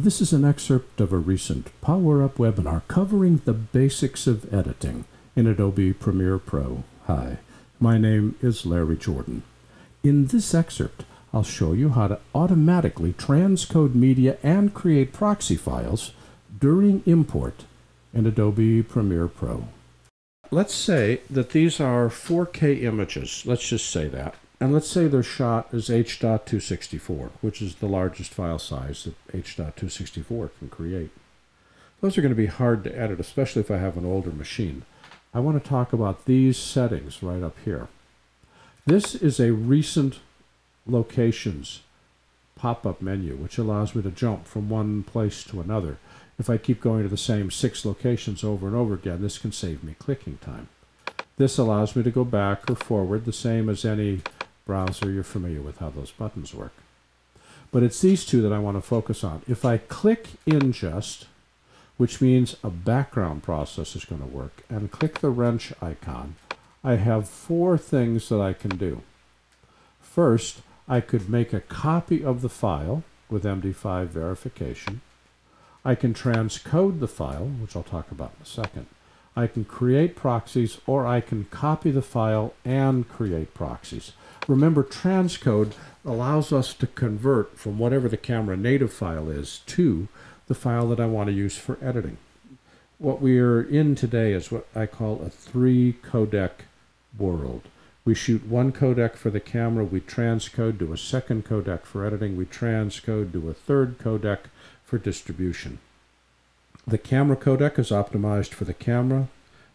This is an excerpt of a recent Power Up webinar covering the basics of editing in Adobe Premiere Pro. Hi, my name is Larry Jordan. In this excerpt, I'll show you how to automatically transcode media and create proxy files during import in Adobe Premiere Pro. Let's say that these are 4K images. Let's just say that. And let's say they're shot as H.264, which is the largest file size that H.264 can create. Those are going to be hard to edit, especially if I have an older machine. I want to talk about these settings right up here. This is a recent locations pop-up menu, which allows me to jump from one place to another. If I keep going to the same six locations over and over again, this can save me clicking time. This allows me to go back or forward, the same as any browser you're familiar with how those buttons work. But it's these two that I want to focus on. If I click Ingest, which means a background process is going to work, and click the wrench icon, I have four things that I can do. First, I could make a copy of the file with MD5 verification. I can transcode the file, which I'll talk about in a second. I can create proxies, or I can copy the file and create proxies. Remember, transcode allows us to convert from whatever the camera native file is to the file that I want to use for editing. What we are in today is what I call a three codec world. We shoot one codec for the camera, we transcode to a second codec for editing, we transcode to a third codec for distribution. The camera codec is optimized for the camera,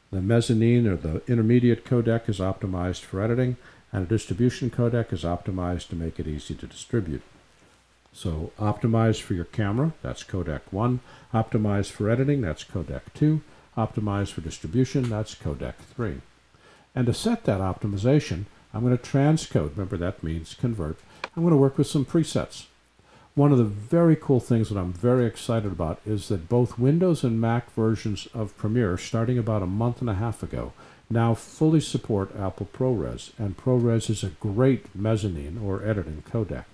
the mezzanine or the intermediate codec is optimized for editing, and a distribution codec is optimized to make it easy to distribute. So optimize for your camera, that's codec 1. Optimize for editing, that's codec 2. Optimize for distribution, that's codec 3. And to set that optimization, I'm going to transcode. Remember, that means convert. I'm going to work with some presets. One of the very cool things that I'm very excited about is that both Windows and Mac versions of Premiere, starting about a month and a half ago, now fully support Apple ProRes, and ProRes is a great mezzanine or editing codec.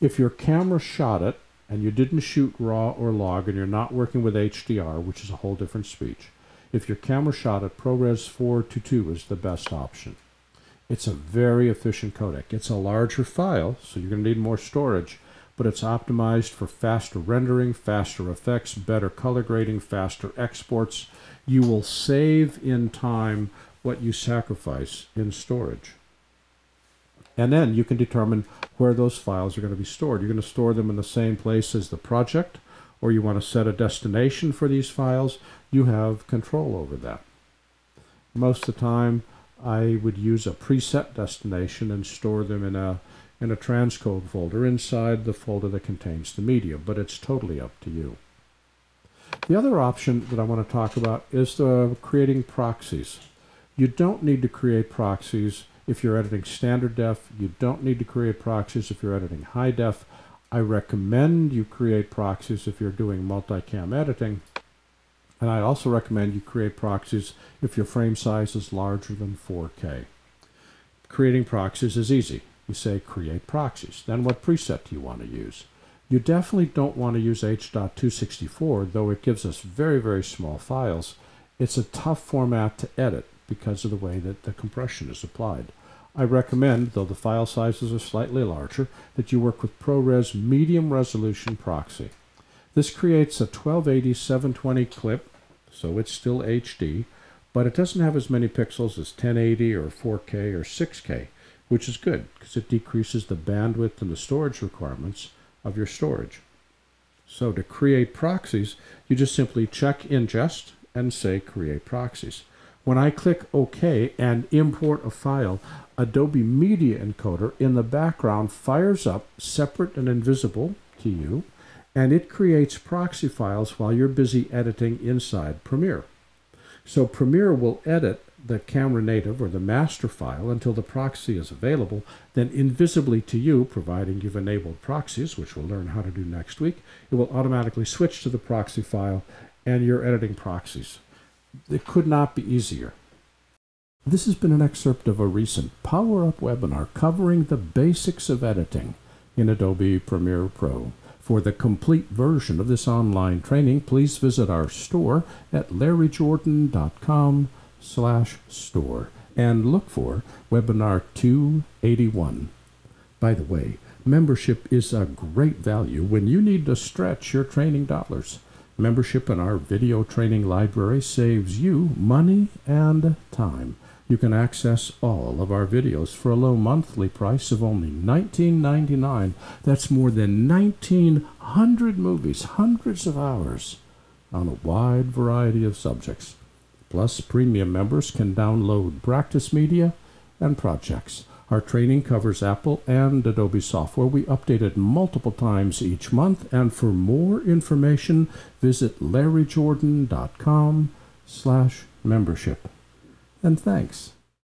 If your camera shot it and you didn't shoot RAW or log and you're not working with HDR, which is a whole different speech, if your camera shot at ProRes 422 is the best option. It's a very efficient codec. It's a larger file, so you're going to need more storage, but it's optimized for faster rendering, faster effects, better color grading, faster exports. You will save in time what you sacrifice in storage. And then you can determine where those files are going to be stored. You're going to store them in the same place as the project, or you want to set a destination for these files. You have control over that. Most of the time, I would use a preset destination and store them in a in a transcode folder inside the folder that contains the media, but it's totally up to you. The other option that I want to talk about is the creating proxies. You don't need to create proxies if you're editing standard def. You don't need to create proxies if you're editing high def. I recommend you create proxies if you're doing multicam editing. And I also recommend you create proxies if your frame size is larger than 4K. Creating proxies is easy. You say create proxies. Then what preset do you want to use? You definitely don't want to use H.264, though it gives us very, very small files. It's a tough format to edit because of the way that the compression is applied. I recommend, though the file sizes are slightly larger, that you work with ProRes Medium Resolution Proxy. This creates a 1280 720 clip, so it's still HD, but it doesn't have as many pixels as 1080 or 4K or 6K, which is good because it decreases the bandwidth and the storage requirements of your storage. So to create proxies, you just simply check ingest and say create proxies. When I click OK and import a file, Adobe Media Encoder in the background fires up separate and invisible to you, and it creates proxy files while you're busy editing inside Premiere. So Premiere will edit the camera native or the master file until the proxy is available, then invisibly to you, providing you've enabled proxies, which we'll learn how to do next week, it will automatically switch to the proxy file and you're editing proxies. It could not be easier. This has been an excerpt of a recent Power Up webinar covering the basics of editing in Adobe Premiere Pro. For the complete version of this online training, please visit our store at larryjordan.com slash store and look for webinar 281. By the way, membership is a great value when you need to stretch your training dollars. Membership in our video training library saves you money and time. You can access all of our videos for a low monthly price of only $19.99. That's more than 1,900 movies, hundreds of hours on a wide variety of subjects. Plus, premium members can download practice media and projects. Our training covers Apple and Adobe software. We update it multiple times each month. And for more information, visit larryjordan.com slash membership and thanks.